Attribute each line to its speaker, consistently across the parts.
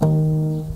Speaker 1: Bila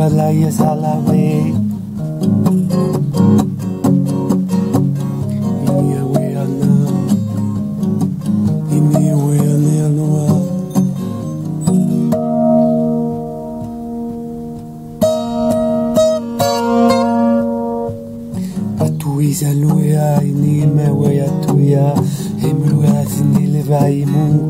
Speaker 1: ولا يزعل عليك Louisa, Louia, Inima, Wea, Tuya, Himruat, Nileva, Imunga.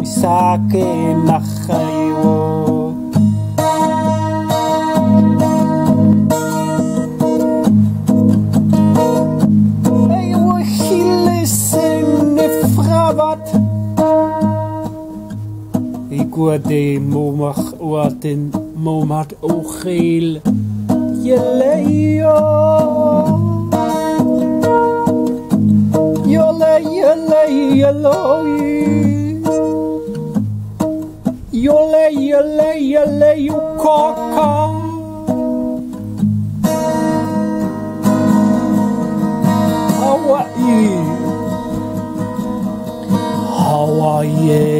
Speaker 1: Misake nachayo. Yewe chilesen Iguade momach oaten momat ochel Yeleyo Yole yele yele yukaka Hawaii Hawaii